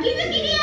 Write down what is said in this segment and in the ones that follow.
Give me, give.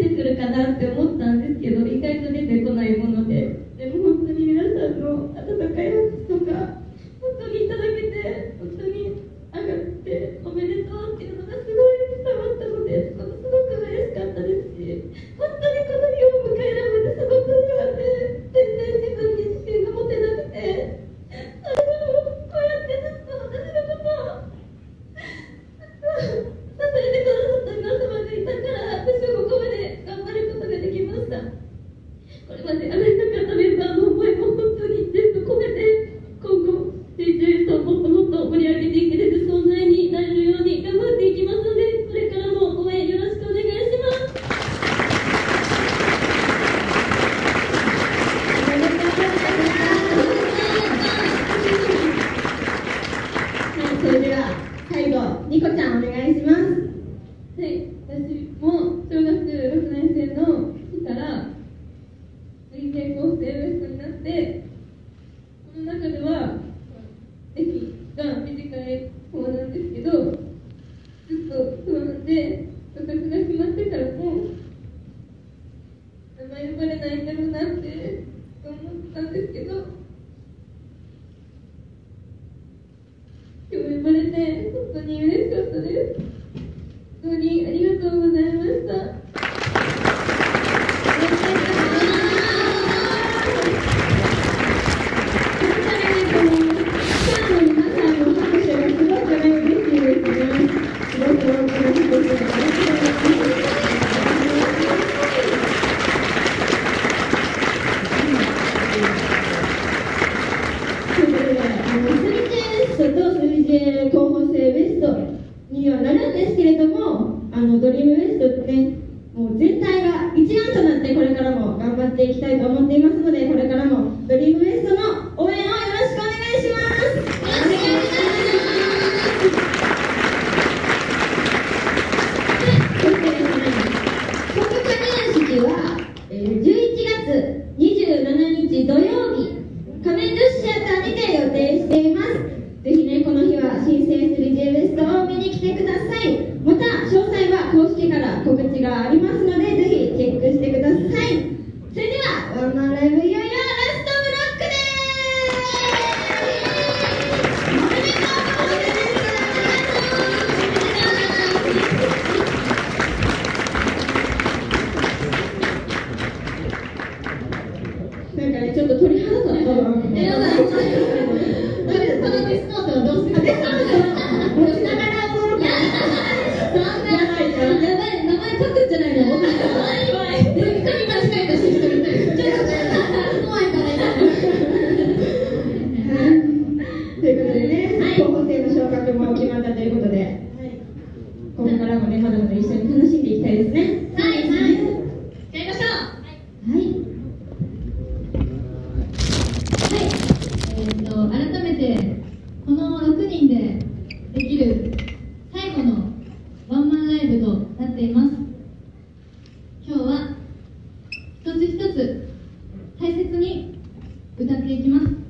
出てくるかなって思つ大切に歌っていきます。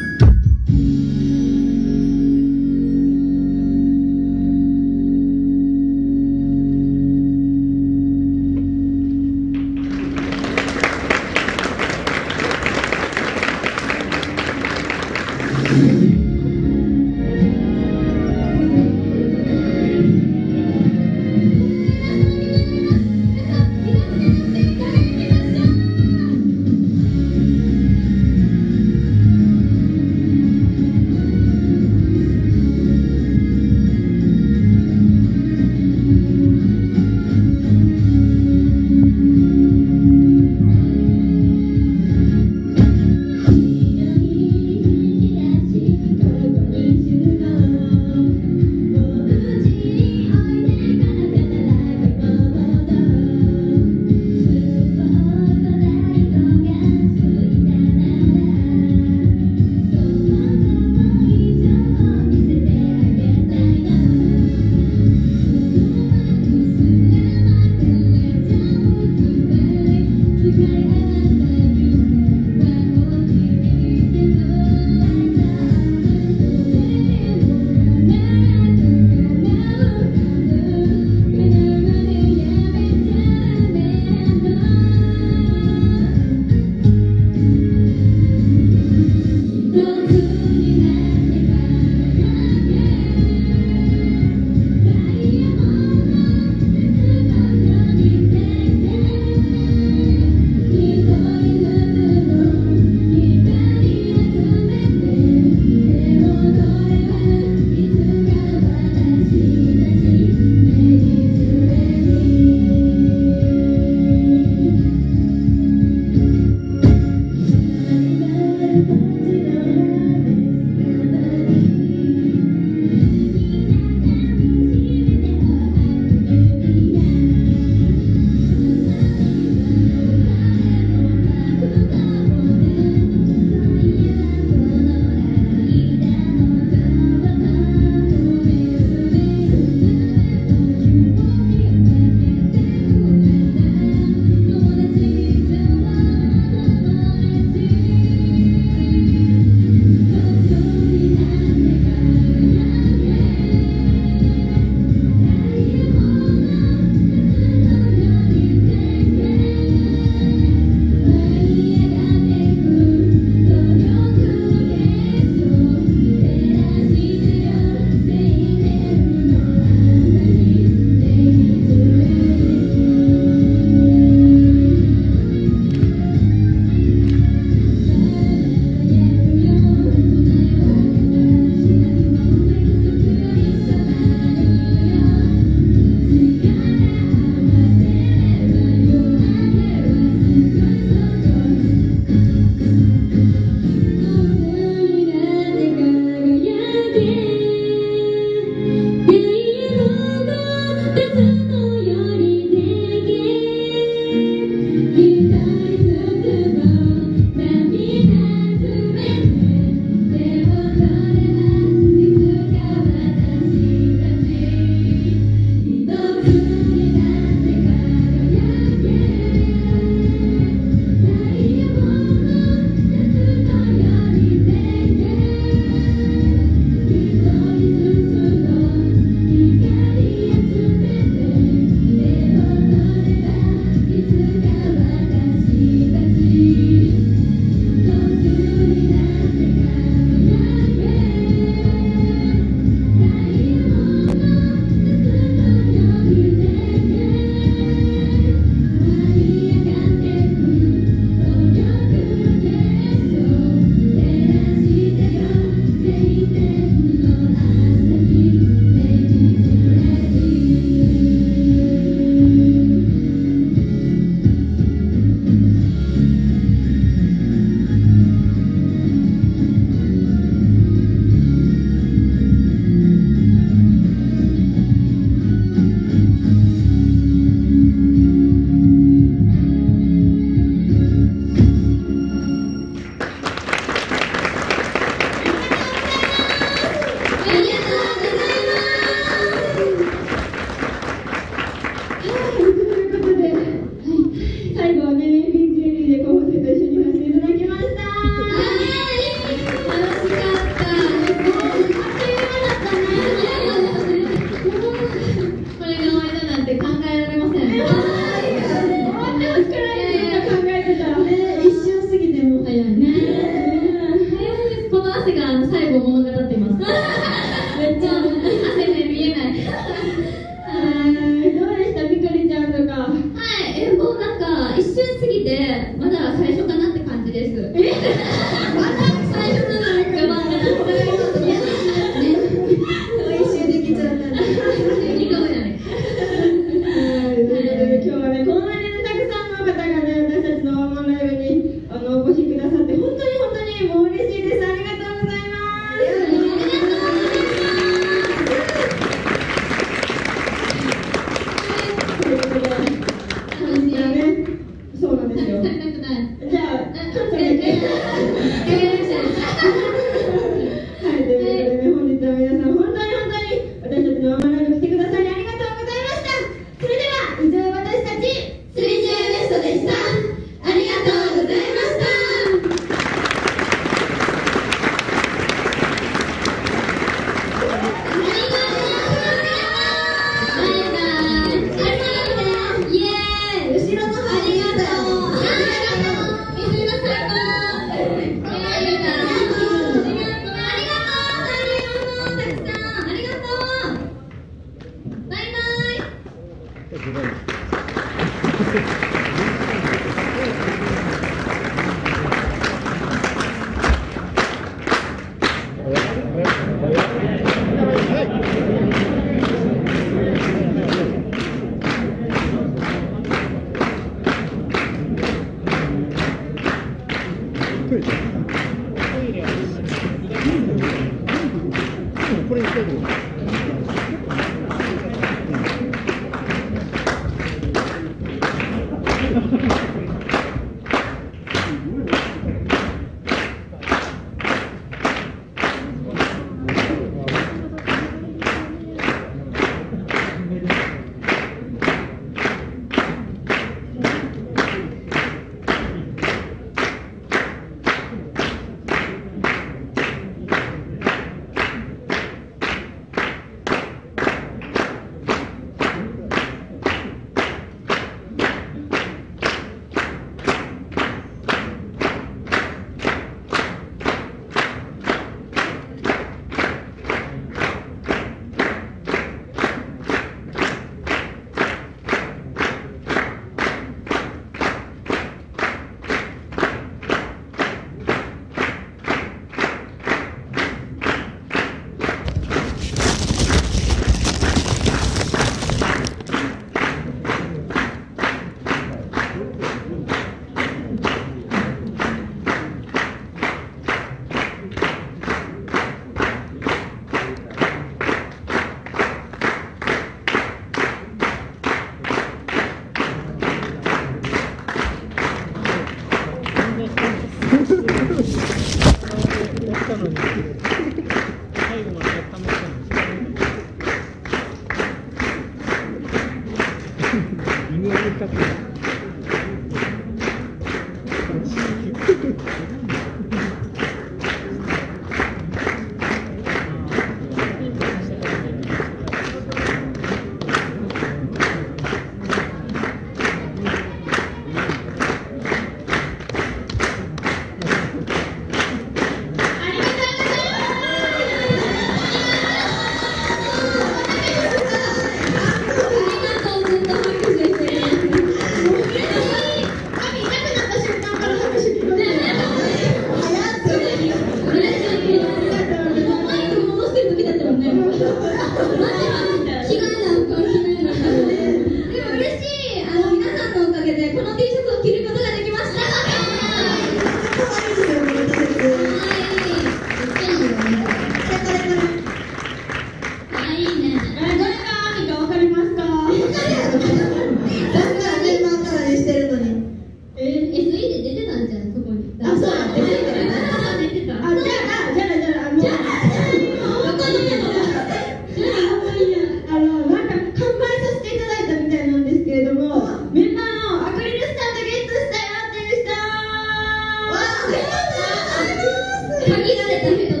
他一直在蹬腿蹬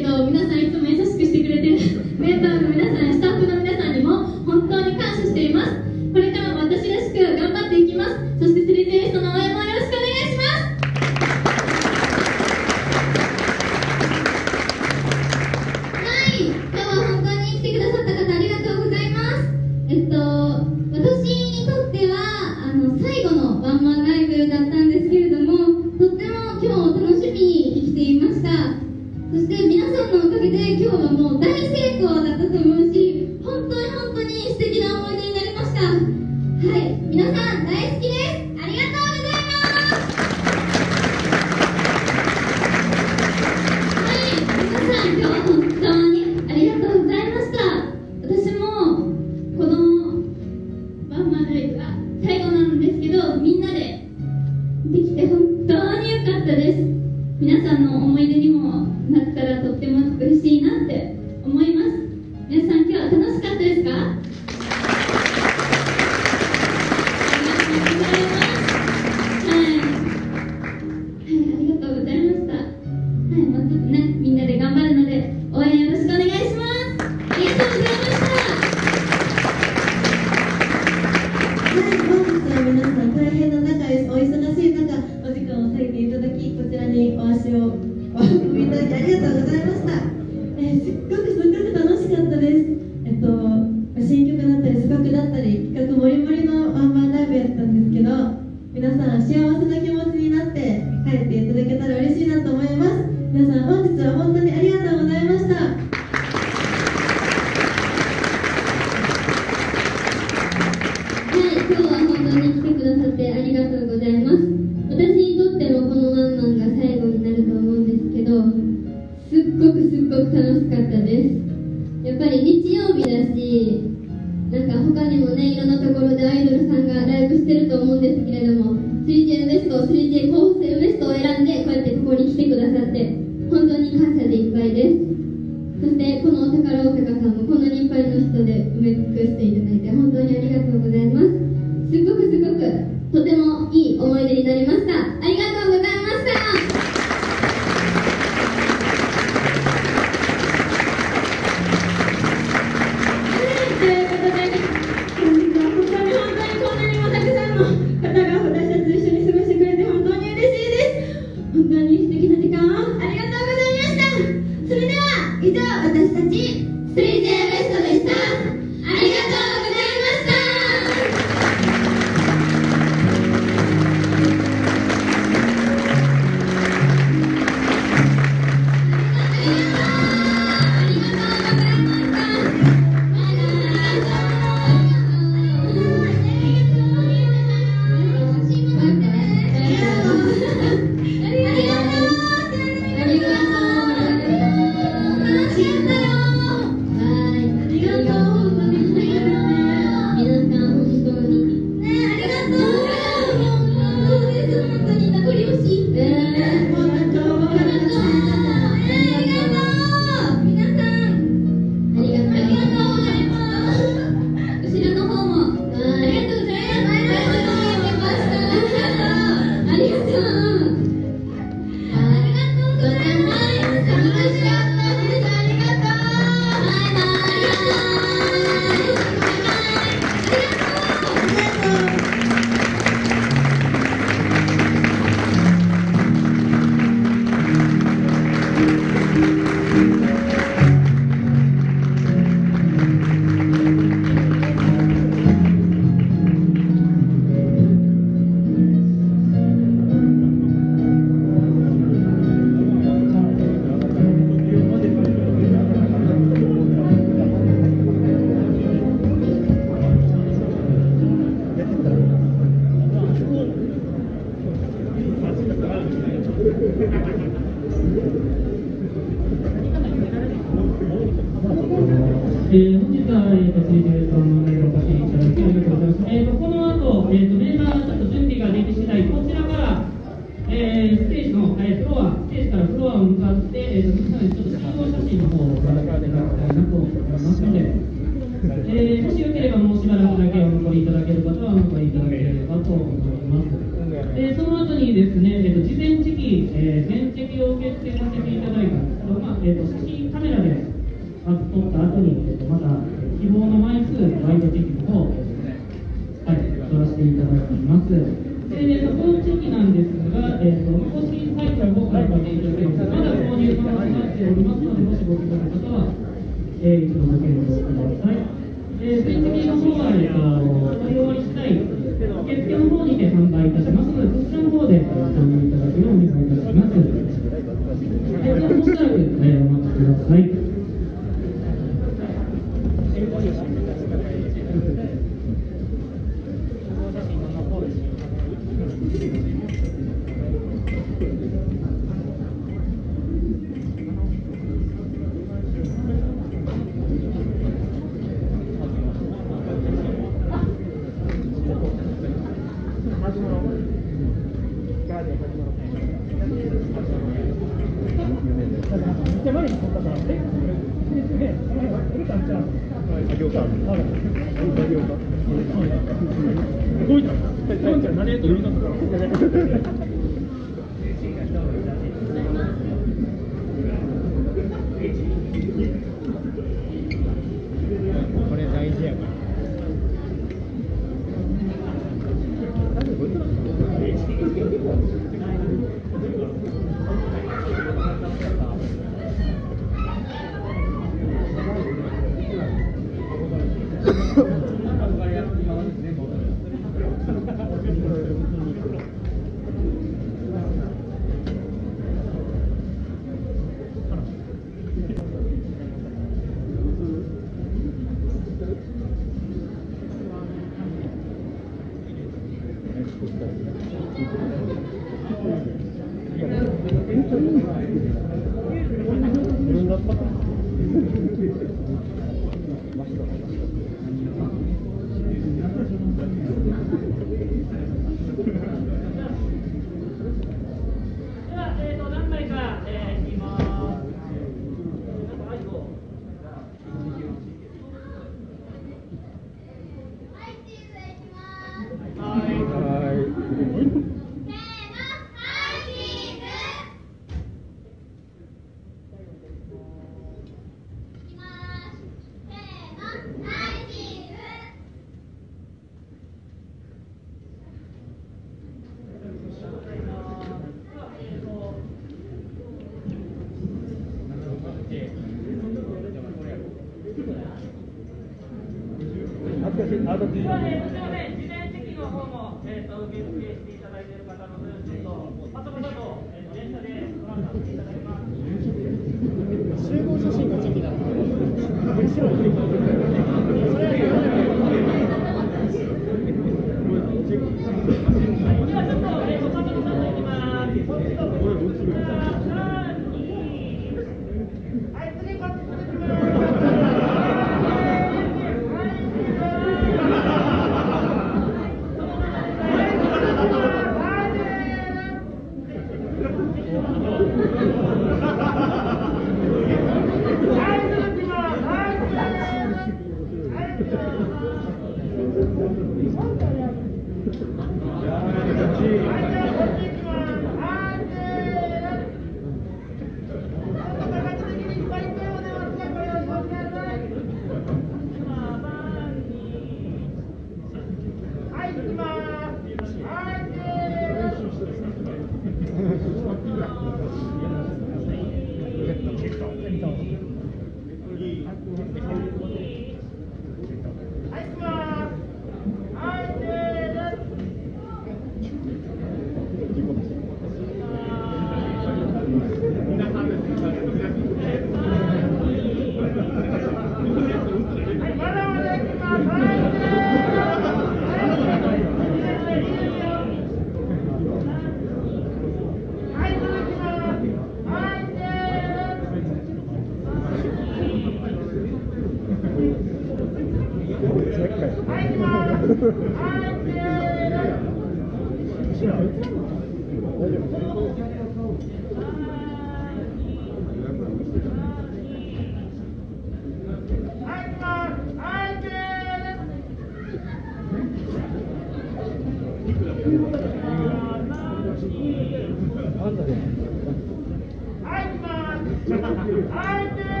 Ai, Deus!